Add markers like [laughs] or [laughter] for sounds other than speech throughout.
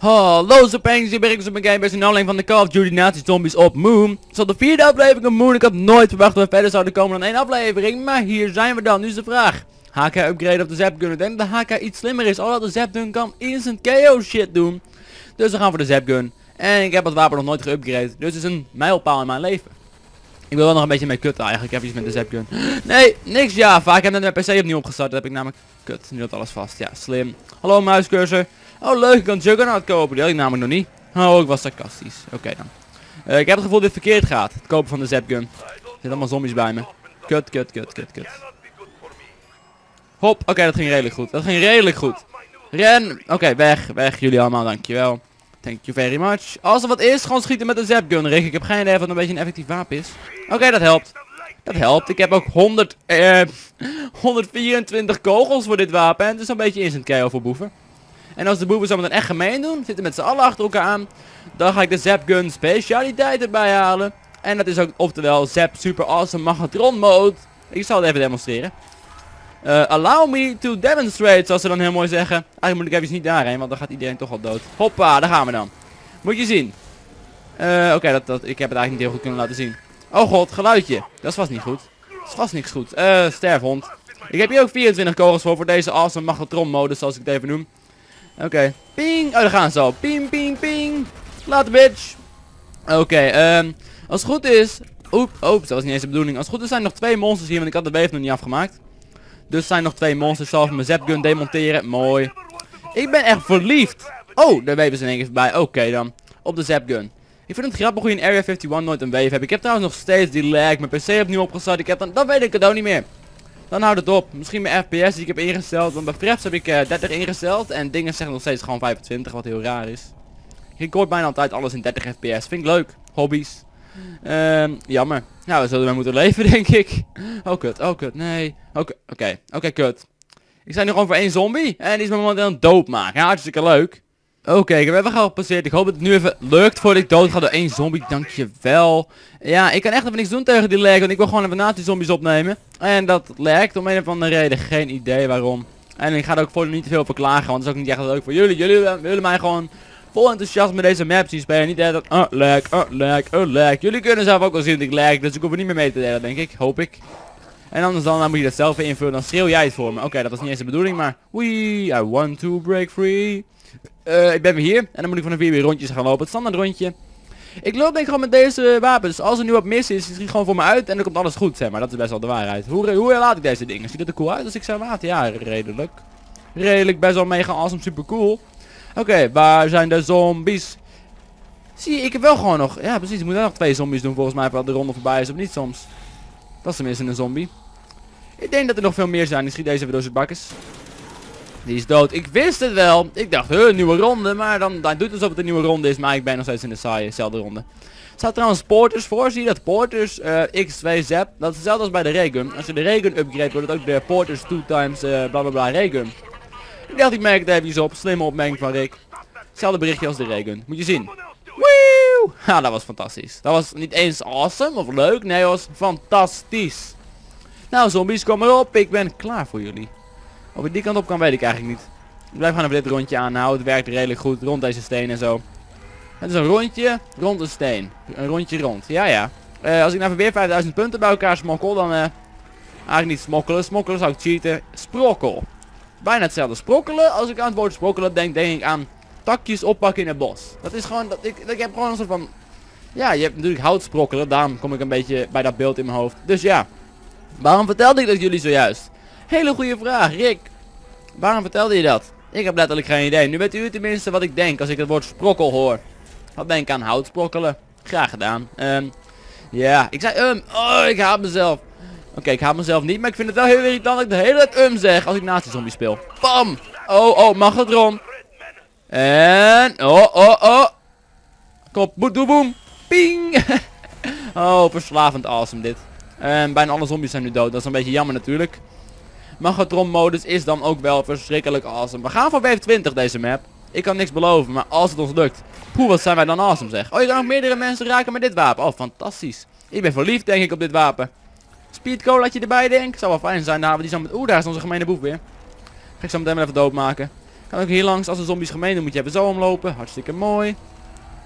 Hallo Sopengs, ik ben op Game een alleen van de Call of Duty Nazi Zombies op Moon. Het al de vierde aflevering op Moon, ik had nooit verwacht dat we verder zouden komen dan één aflevering, maar hier zijn we dan, nu is de vraag. HK upgrade op de Zap Gun, ik denk dat de HK iets slimmer is, alhoewel de Zap Gun kan instant KO shit doen. Dus we gaan voor de Zap Gun. En ik heb het wapen nog nooit geupgrade, dus het is een mijlpaal in mijn leven. Ik wil wel nog een beetje mee kutten eigenlijk, ik heb iets met de Zap Gun. Nee, niks Java, ik heb net mijn PC opnieuw opgestart, dat heb ik namelijk kut, nu dat alles vast, ja, slim. Hallo muiscursor. Oh leuk, ik kan Juggernaut kopen. Die had ik namelijk nog niet. Oh, ik was sarcastisch. Oké dan. Uh, ik heb het gevoel dat dit verkeerd gaat. Het kopen van de Zapgun. Er zitten allemaal zombies bij me. Kut, kut, kut, kut, kut. Hop, oké, dat ging redelijk goed. Dat ging redelijk goed. Ren. Oké, weg, weg. Jullie allemaal, dankjewel. Thank you very much. Als er wat is, gewoon schieten met de Zapgun, Rick. Ik heb geen idee of het een beetje een effectief wapen is. Oké, dat helpt. Dat helpt. Ik heb ook 100, eh, [laughs] 124 kogels voor dit wapen. En het is een beetje instant KO voor boeven. En als de boeven zo meteen echt gemeen doen, zitten met z'n allen achter elkaar aan, dan ga ik de Zap Gun specialiteit erbij halen. En dat is ook oftewel Zap Super Awesome Magatron Mode. Ik zal het even demonstreren. Uh, allow me to demonstrate, zoals ze dan heel mooi zeggen. Eigenlijk moet ik even niet daarheen, want dan gaat iedereen toch al dood. Hoppa, daar gaan we dan. Moet je zien. Uh, Oké, dat, dat, ik heb het eigenlijk niet heel goed kunnen laten zien. Oh god, geluidje. Dat vast niet goed. Dat vast niks goed. Eh, sterfhond. Ik heb hier ook 24 kogels voor, voor deze awesome magatron mode, zoals ik het even noem. Oké. Ping. Oh, daar gaan ze al. Ping, ping, ping. Laat bitch. Oké, ehm. als het goed is... Oep, oep, dat was niet eens de bedoeling. Als het goed is zijn er nog twee monsters hier, want ik had de wave nog niet afgemaakt. Dus zijn nog twee monsters. Ik zal even mijn zapgun demonteren. Mooi. Ik ben echt verliefd. Oh, de wave is in één keer voorbij. Oké dan. Op de zapgun. Ik vind het grappig hoe je in Area 51 nooit een wave hebt. Ik heb trouwens nog steeds die lag. Mijn PC opnieuw opgestart. Ik heb dan... Dat weet ik het ook niet meer. Dan houdt het op. Misschien mijn FPS die ik heb ingesteld. Want bij Fraps heb ik uh, 30 ingesteld. En dingen zeggen nog steeds gewoon 25. Wat heel raar is. Ik hoor bijna altijd alles in 30 FPS. Vind ik leuk. Hobby's. Um, jammer. Nou, we zullen maar moeten leven, [laughs] denk ik. Oh, kut. Oh, kut. Nee. Oké. Oké, oké, kut. Ik sta nu gewoon voor één zombie. En die is me momenteel een dood maken. Ja, hartstikke leuk. Oké, ik heb even gepasseerd. Ik hoop dat het nu even lukt voordat ik dood ga door één zombie. Dankjewel. Ja, ik kan echt even niks doen tegen die lag. Want ik wil gewoon even nazi zombies opnemen. En dat lekt om een of andere reden. Geen idee waarom. En ik ga er ook voor niet te veel verklagen. Want het is ook niet echt leuk voor jullie. Jullie willen mij gewoon vol enthousiast met deze map zien spelen. Niet dat oh lag, oh lag, oh lag. Jullie kunnen zelf ook wel zien dat ik lag. Dus ik hoef er niet meer mee te delen, denk ik. Hoop ik. En anders dan, dan moet je dat zelf invullen. Dan schreeuw jij het voor me. Oké, dat was niet eens de bedoeling. Maar we, I want to break free. Uh, ik ben weer hier. En dan moet ik van de vier weer rondjes gaan lopen. Het standaard rondje. Ik loop denk ik gewoon met deze wapens. Als er nu wat mis is, schiet gewoon voor me uit en dan komt alles goed, zeg maar. Dat is best wel de waarheid. Hoe, hoe laat ik deze dingen? Ziet het er cool uit als ik ze laat? Ja, redelijk. Redelijk, best wel mega awesome, super cool. Oké, waar zijn de zombies? Zie je, ik heb wel gewoon nog... Ja, precies, ik moet wel nog twee zombies doen volgens mij, wat de ronde voorbij is of niet soms. Dat is tenminste een zombie. Ik denk dat er nog veel meer zijn. Ik schiet deze even door zijn bakkes. Die is dood. Ik wist het wel. Ik dacht, een nieuwe ronde. Maar dan, dan doet het alsof het een nieuwe ronde is. Maar ik ben nog steeds in de saaie, dezelfde ronde. Staat trouwens Porters voor. Zie je dat? Porters uh, X2 Zap. Dat is hetzelfde als bij de Raygun. Als je de Raygun upgrade, wordt het ook de Porters 2 times uh, bla bla bla Raygun. Ik dacht, ik merk het even op. Slimme opmerking van Rick. Hetzelfde berichtje als de Raygun. Moet je zien. Woe! Ja, dat was fantastisch. Dat was niet eens awesome of leuk. Nee, was fantastisch. Nou, zombies, kom maar op. Ik ben klaar voor jullie. Of ik die kant op kan, weet ik eigenlijk niet. Ik blijf gewoon even dit rondje aanhouden. Het werkt redelijk goed rond deze steen en zo. Het is een rondje rond een steen. Een rondje rond. Ja, ja. Uh, als ik nou weer 5000 punten bij elkaar smokkel, dan... Uh, eigenlijk niet smokkelen. Smokkelen zou ik cheaten. Sprokkel. Bijna hetzelfde. Sprokkelen, als ik aan het woord sprokkelen denk, denk ik aan takjes oppakken in het bos. Dat is gewoon... Dat, ik, ik heb gewoon een soort van... Ja, je hebt natuurlijk hout sprokkelen. Daarom kom ik een beetje bij dat beeld in mijn hoofd. Dus ja. Waarom vertelde ik dat jullie zojuist? Hele goede vraag, Rick. Waarom vertelde je dat? Ik heb letterlijk geen idee. Nu weet u tenminste wat ik denk als ik het woord sprokkel hoor. Wat denk ik aan hout sprokkelen? Graag gedaan. Um, ja, ik zei um. Oh, ik haat mezelf. Oké, ik haat mezelf niet, maar ik vind het wel heel irritant dat ik de hele tijd um zeg als ik naast die zombie speel. Bam! Oh, oh, mag het rond. En, oh, oh, oh. Kom, doe boem. Ping! [laughs] oh, verslavend awesome dit. Bijna alle zombies zijn nu dood. Dat is een beetje jammer natuurlijk. Magatron modus is dan ook wel verschrikkelijk awesome. We gaan voor wave 20 deze map. Ik kan niks beloven, maar als het ons lukt. Poeh, wat zijn wij dan awesome zeg. Oh, je kan nog meerdere mensen raken met dit wapen. Oh, fantastisch. Ik ben verliefd denk ik op dit wapen. Speed je erbij denk. Zou wel fijn zijn. Nou, die zo met... Oeh, daar is onze gemene boef weer. Ga ik zo meteen even doodmaken. Kan ook hier langs. Als de zombies gemeen dan moet je even zo omlopen. Hartstikke mooi.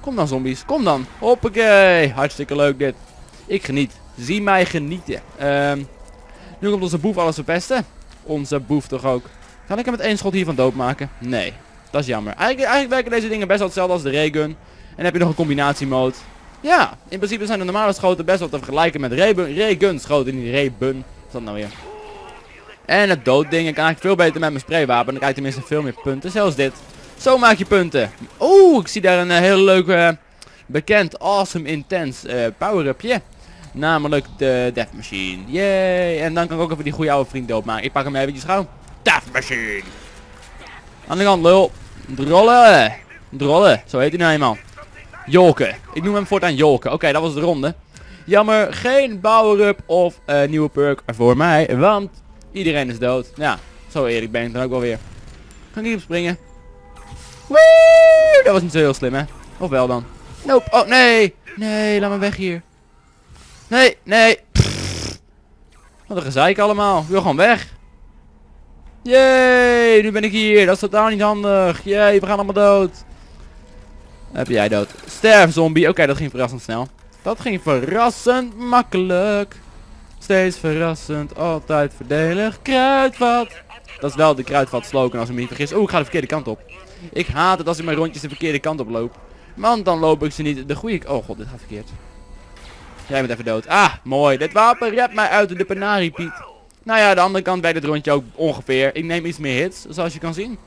Kom dan zombies. Kom dan. Hoppakee. Hartstikke leuk dit. Ik geniet. Zie mij genieten. Ehm, nu komt onze boef alles verpesten. Onze boef toch ook. Kan ik hem met één schot hiervan doodmaken? Nee. Dat is jammer. Eigenlijk, werken deze dingen best wel hetzelfde als de raygun. En heb je nog een combinatiemode. Ja, in principe zijn de normale schoten best wel te vergelijken met raygun schoten, niet raybun. Wat is dat nou weer? En het doodding, ik kan eigenlijk veel beter met mijn spraywapen. Dan krijg je tenminste veel meer punten. Zoals dit. Zo maak je punten. Oeh, ik zie daar een uh, heel leuk, uh, bekend, awesome, intense uh, power-upje. Namelijk de Death Machine. Yay. En dan kan ik ook even die goede oude vriend doodmaken. Ik pak hem eventjes gauw. Death Machine. Aan de kant, lul. Drollen. Drollen. Zo heet hij nou eenmaal. Jolken. Ik noem hem voortaan Jolken. Oké, dat was de ronde. Jammer, geen power-up of uh, nieuwe perk voor mij. Want iedereen is dood. Ja, zo eerlijk ben ik dan ook wel weer. Kan ik hier op springen? Wee! Dat was niet zo heel slim, hè? Of wel dan? Nope. Oh, nee. Nee, laat me weg hier. Nee, nee. Pff. Wat een gezeik allemaal. Ik wil gewoon weg. Jee, nu ben ik hier. Dat is totaal niet handig. Jee, we gaan allemaal dood. Heb jij dood. Sterf zombie. Oké, dat ging verrassend snel. Dat ging verrassend makkelijk. Steeds verrassend, altijd verdelig. Kruidvat. Dat is wel de kruidvat slogan als ik me niet vergis. Oh, ik ga de verkeerde kant op. Ik haat het als ik mijn rondjes de verkeerde kant op loop. Want dan loop ik ze niet de goede... Oh god, dit gaat verkeerd. Jij bent even dood. Ah, mooi. Dit wapen redt mij uit de penarie, Piet. Nou ja, de andere kant werkt het rondje ook ongeveer. Ik neem iets meer hits, zoals je kan zien.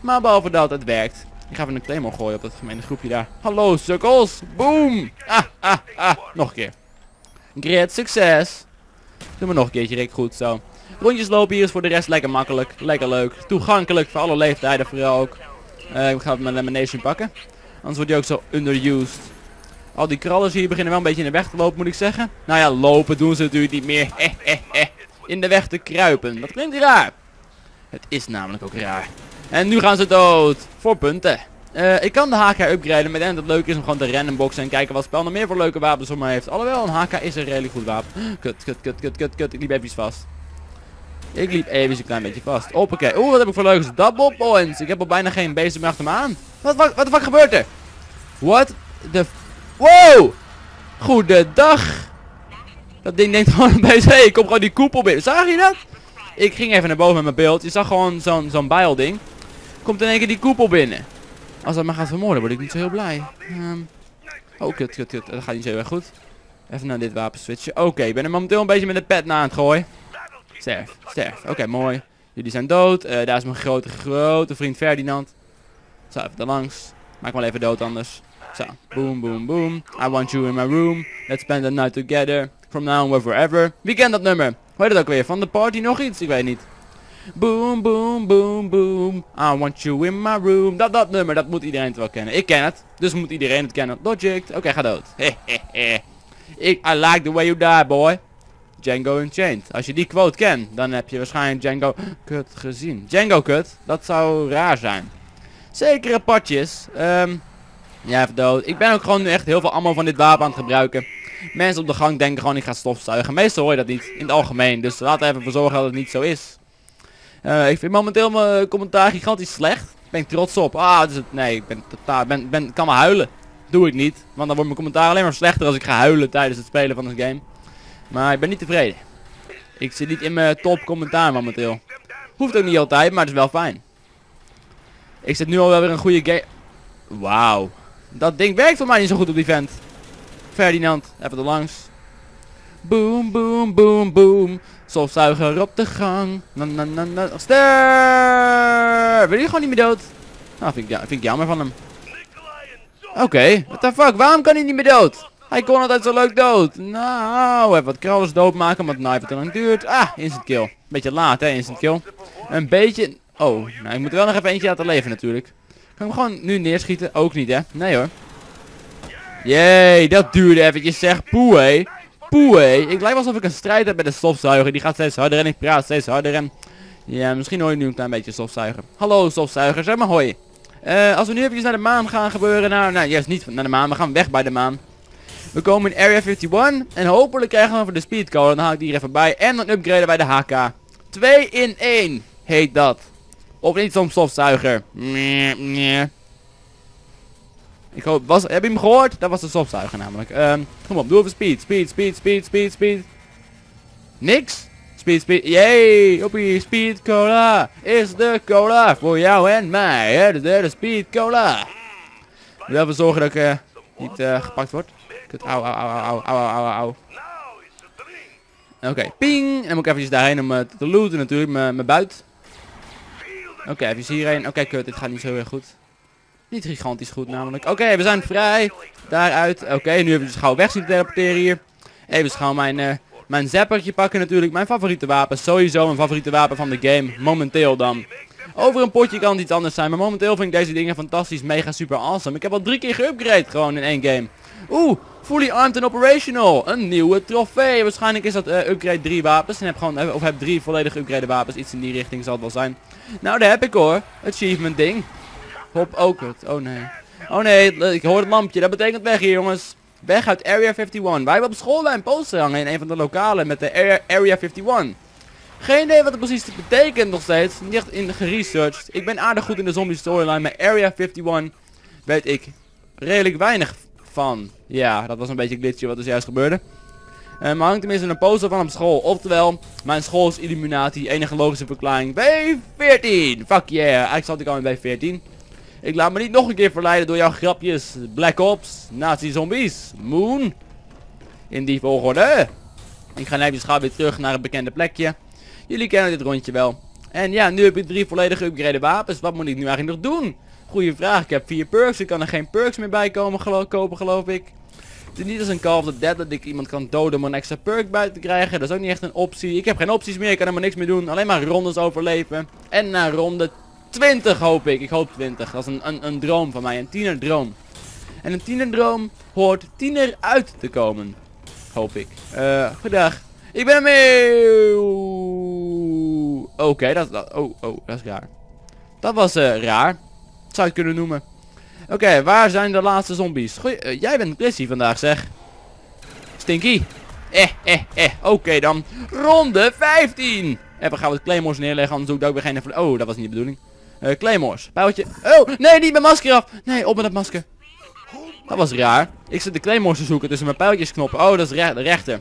Maar behalve dat, het werkt. Ik ga even een claymore gooien op dat gemene groepje daar. Hallo, sukkels. Boom. Ah, ah, ah. Nog een keer. Great succes. Doe maar nog een keertje, Rick. Goed zo. Rondjes lopen hier is voor de rest lekker makkelijk. Lekker leuk. Toegankelijk voor alle leeftijden vooral ook. Uh, ik ga mijn lemonation pakken. Anders wordt hij ook zo underused. Al die krallers hier beginnen wel een beetje in de weg te lopen, moet ik zeggen. Nou ja, lopen doen ze natuurlijk niet meer. in de weg te kruipen. Dat klinkt raar. Het is namelijk ook raar. En nu gaan ze dood. Voor punten. Ik kan de HK upgraden met en dat leuk is om gewoon te random boxen en kijken wat spel nog meer voor leuke wapens voor mij heeft. Alhoewel, een HK is een redelijk goed wapen. [gasps] Kut, kut, kut, kut, kut, kut. Ik liep even vast. Ik liep even een klein beetje vast. Hoppakee. Oeh, wat heb ik voor leuks. Double points. Ik heb al bijna geen meer achter me aan. Wat, wat, wat fuck gebeurt er? What the... Wow! Goedendag. Dat ding denkt gewoon [laughs] bij hey, ik kom gewoon die koepel binnen. Zag je dat? Ik ging even naar boven met mijn beeld. Je zag gewoon zo'n zo'n bijlding. Komt in één keer die koepel binnen. Als dat maar gaat vermoorden, word ik niet zo heel blij. Um, oh, kut, kut, kut. Dat gaat niet zo heel erg goed. Even naar dit wapen switchen. Oké, ik ben er momenteel een beetje met de pet na aan het gooien. Sterf, sterf. Oké, mooi. Jullie zijn dood. Uh, daar is mijn grote, grote vriend Ferdinand. Zo, even daar langs. Maak wel even dood anders. Zo, boom, boom, boom. I want you in my room. Let's spend the night together. From now on forever. Wie kent dat nummer? Hoe heet dat ook weer? Van de party nog iets? Ik weet niet. Boom, boom, boom, boom. I want you in my room. Dat, dat nummer, dat moet iedereen het wel kennen. Ik ken het, dus moet iedereen het kennen. Logic. Oké, ga dood. [laughs] Ik, I like the way you die, boy. Django Unchained. Als je die quote kent, dan heb je waarschijnlijk Django Kut gezien. Django Kut, dat zou raar zijn. Zekere patjes. Um, ja, dood. Ik ben ook gewoon nu echt heel veel ammo van dit wapen aan het gebruiken. Mensen op de gang denken gewoon ik ga stofzuigen. Meestal hoor je dat niet, in het algemeen. Dus laten we even voor zorgen dat het niet zo is. Uh, ik vind momenteel mijn commentaar gigantisch slecht. Ben ik trots op. Ah, dus het, nee, ik ben totaal, ben, ben, kan maar huilen. Doe ik niet. Want dan wordt mijn commentaar alleen maar slechter als ik ga huilen tijdens het spelen van een game. Maar ik ben niet tevreden. Ik zit niet in mijn top commentaar momenteel. Hoeft ook niet altijd, maar het is wel fijn. Ik zit nu al wel weer een goede game. Wauw. Dat ding werkt voor mij niet zo goed op die vent. Ferdinand, even er langs. Boom, boom, boom, boom. Stofzuiger op de gang. Na, na, na, na. Ster! Wil je gewoon niet meer dood? Nou, vind ik, jammer van hem. Oké, what the fuck? Waarom kan hij niet meer dood? Hij kon altijd zo leuk dood. Nou, even wat krallers doodmaken, omdat het knife te lang duurt. Ah, instant kill. Beetje laat, hè, instant kill. Een beetje... Oh, nou, ik moet er wel nog even eentje laten leven natuurlijk. Kan ik hem gewoon nu neerschieten? Ook niet, hè? Nee, hoor. Jee, dat duurde eventjes, zeg. Poeh, hé. Poeh, hé. Ik lijkt alsof ik een strijd heb met de stofzuiger. Die gaat steeds harder en ik praat steeds harder en... Ja, misschien hoor je nu een klein beetje stofzuiger. Hallo, stofzuiger. Zeg maar hoi. Uh, als we nu eventjes naar de maan gaan gebeuren. Nou, nou, juist niet naar de maan. We gaan weg bij de maan. We komen in Area 51. En hopelijk krijgen we voor de speedcode. Dan haal ik die er even bij. En dan upgraden wij de HK. 2 in 1 heet dat. Opnieuw zo'n stofzuiger. Nee. Ik hoop, was, heb je hem gehoord? Dat was de stofzuiger namelijk. Um, kom op, doe even speed. Speed, speed, speed, speed, speed. Niks? Speed, speed. Yay! Hoppie, speed cola. Is de cola voor jou en mij. Hè? De, speed cola. Ik wil even zorgen dat ik eh, niet eh, gepakt word. Kut, au, au, au, au, au, au, au. Oké, ping. En dan moet ik eventjes daarheen om eh, te looten natuurlijk, mijn buit. Oké, okay, even hierheen. Oké, kut, dit gaat niet zo heel goed. Niet gigantisch goed namelijk. Oké, we zijn vrij. Daaruit. Oké, nu hebben we dus gauw weg zien teleporteren hier. Even gauw mijn, uh, mijn zappertje pakken natuurlijk. Mijn favoriete wapen. Sowieso mijn favoriete wapen van de game. Momenteel dan. Over een potje kan het iets anders zijn. Maar momenteel vind ik deze dingen fantastisch. Mega super awesome. Ik heb al drie keer geupgrade gewoon in één game. Oeh, fully armed and operational. Een nieuwe trofee. Waarschijnlijk is dat uh, upgrade 3 wapens. En heb gewoon, eh, of heb drie volledig upgrade wapens. Iets in die richting zal het wel zijn. Nou, daar heb ik hoor. Achievement ding. Hop ook het. Oh nee. Oh nee, ik hoor het lampje. Dat betekent weg hier jongens. Weg uit Area 51. Wij hebben op school een poster hangen in een van de lokalen met de Area, Area 51. Geen idee wat het precies betekent nog steeds. Niet echt in geresearched. Ik ben aardig goed in de zombie storyline. Maar Area 51 weet ik redelijk weinig van. Ja, dat was een beetje glitchje wat er juist gebeurde. Uh, maar hangt tenminste een poster van op school. Oftewel, mijn school is Illuminati. Enige logische verklaring. B14! Fuck yeah. Eigenlijk zat ik al in B14. Ik laat me niet nog een keer verleiden door jouw grapjes. Black Ops, Nazi Zombies, Moon. In die volgorde. Ik ga even gauw weer terug naar het bekende plekje. Jullie kennen dit rondje wel. En ja, nu heb ik drie volledig geüpgrade wapens. Wat moet ik nu eigenlijk nog doen? Goeie vraag. Ik heb vier perks. Ik kan er geen perks meer bij komen, geloof, kopen, geloof ik. Het is niet als een Call of the Dead dat ik iemand kan doden om een extra perk bij te krijgen. Dat is ook niet echt een optie. Ik heb geen opties meer. Ik kan maar niks meer doen. Alleen maar rondes overleven. En na ronde 20 hoop ik. Ik hoop 20. Dat is een, een, een droom van mij. Een tienerdroom. En een tienerdroom hoort tiener uit te komen. Hoop ik. Uh, goedendag. Ik ben mee. Oké, dat, dat, oh, oh, dat is raar. Dat was uh, raar. Zou je kunnen noemen. Oké, waar zijn de laatste zombies? Goeie, uh, jij bent Chrissy vandaag, zeg. Stinky. Eh, eh, eh. Oké dan. Ronde 15. Even gaan we het claymores neerleggen, anders doe ik ook weer geen... Oh, dat was niet de bedoeling. Uh, claymores. Pijltje. Oh, nee, niet mijn masker af. Nee, op met het masker. Dat was raar. Ik zit de claymores te zoeken tussen mijn pijltjesknoppen. Oh, dat is re de rechter.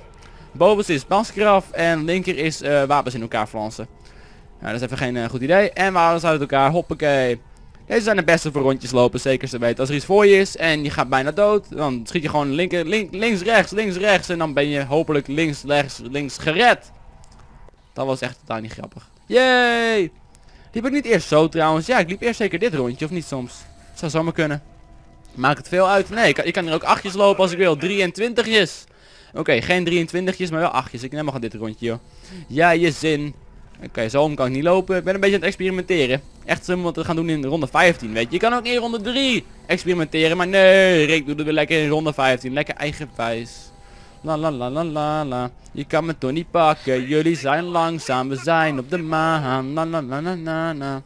Bovenste is masker af en linker is uh, wapens in elkaar flansen. Nou, dat is even geen goed idee. En ze uit elkaar. Hoppakee. Deze zijn de beste voor rondjes lopen, zeker te weten. Als er iets voor je is en je gaat bijna dood, dan schiet je gewoon linker, link, links, rechts, links, rechts. En dan ben je hopelijk links, rechts, links gered. Dat was echt totaal niet grappig. Yay! Liep ik niet eerst zo trouwens? Ja, ik liep eerst zeker dit rondje, of niet soms? Zou zomaar kunnen. Maakt het veel uit? Nee, ik kan, ik er ook achtjes lopen als ik wil. 23jes. Oké, geen 23jes, maar wel achtjes. Ik neem maar dit rondje, joh. Ja, je zin. Oké, zo om kan ik niet lopen. Ik ben een beetje aan het experimenteren. Echt zo wat we gaan doen in ronde 15, weet je. Je kan ook in ronde 3 experimenteren, maar nee, Rick doe het weer lekker in ronde 15. Lekker eigenwijs. La la la la la la. Je kan me toch niet pakken. Jullie zijn langzaam. We zijn op de maan. La la la la la.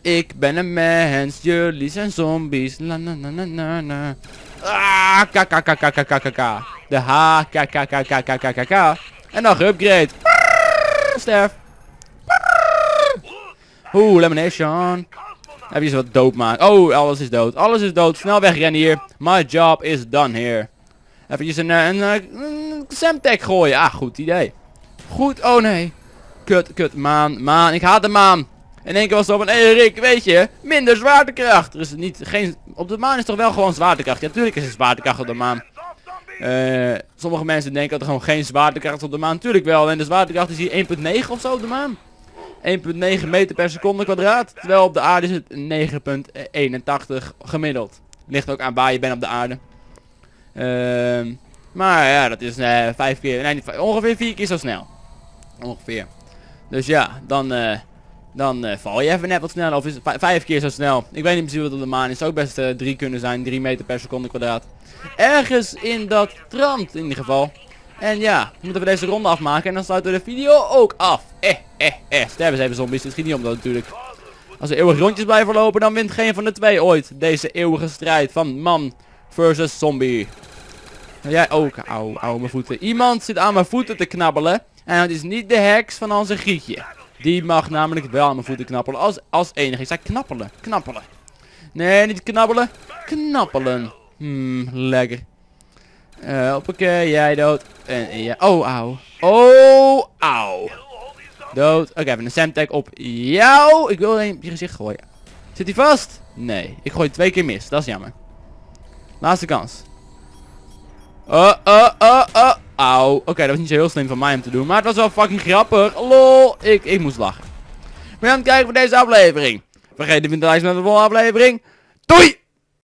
Ik ben een mens. Jullie zijn zombies. La la la la la la. Ah, k k k k k k k De H k k k k k k k. En nog upgrade. Sterf. Oeh, lemonation. Heb je ze wat dood maken? Oh, alles is dood. Alles is dood. Snel wegrennen hier. My job is done here. Even een, een, een, een Semtech gooien. Ah, goed idee. Goed, oh nee. Kut, kut, maan, maan. Ik haat de maan. In één keer was het op een, hey Rick, weet je, minder zwaartekracht. Er is niet, geen, op de maan is toch wel gewoon zwaartekracht. Ja, natuurlijk is er zwaartekracht op de maan. Uh, sommige mensen denken dat er gewoon geen zwaartekracht op de maan. Tuurlijk wel. En de zwaartekracht is hier 1.9 of zo op de maan. 1.9 meter per seconde kwadraat. Terwijl op de aarde is het 9.81 gemiddeld. Ligt ook aan waar je bent op de aarde. Uh, maar ja, dat is uh, vijf keer, nee, ongeveer vier keer zo snel. Ongeveer. Dus ja, dan, uh, dan uh, val je even net wat sneller. Of is het vijf keer zo snel. Ik weet niet precies wat op de maan is. Zou ook best drie kunnen zijn. 3 meter per seconde kwadraat. Ergens in dat trant in ieder geval. En ja, moeten we deze ronde afmaken. En dan sluiten we de video ook af. Eh, eh, eh. Sterven even zombies. Het schiet niet om dat natuurlijk. Als we eeuwig rondjes blijven lopen, dan wint geen van de twee ooit. Deze eeuwige strijd van man versus zombie. Jij ook. Auw, auw, mijn voeten. Iemand zit aan mijn voeten te knabbelen. En het is niet de heks van onze Grietje. Die mag namelijk wel aan mijn voeten knappelen. Als, als enige. Ik zei knappelen. Knappelen. Nee, niet knabbelen. Knappelen. Hmm, lekker. Uh, hoppakee, jij dood. En ja. Oh, auw. Oh, auw. Dood. Oké, even een Semtech op jou. Ik wil alleen je gezicht gooien. Zit hij vast? Nee. Ik gooi twee keer mis. Dat is jammer. Laatste kans. Oh, oh, oh, oh. Auw. Oké, dat was niet zo heel slim van mij om te doen. Maar het was wel fucking grappig. Lol. Ik, ik moest lachen. Bedankt kijken voor deze aflevering. Vergeet te like naar de volgende aflevering. Doei!